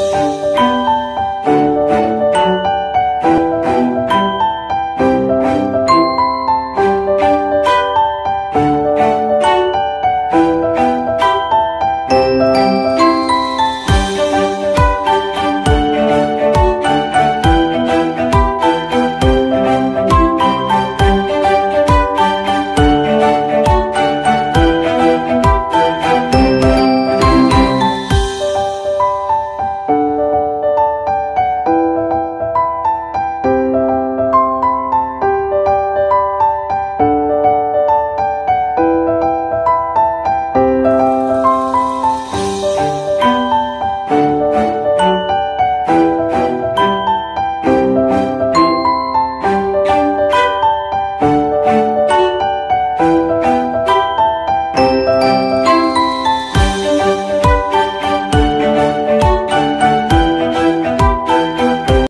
Música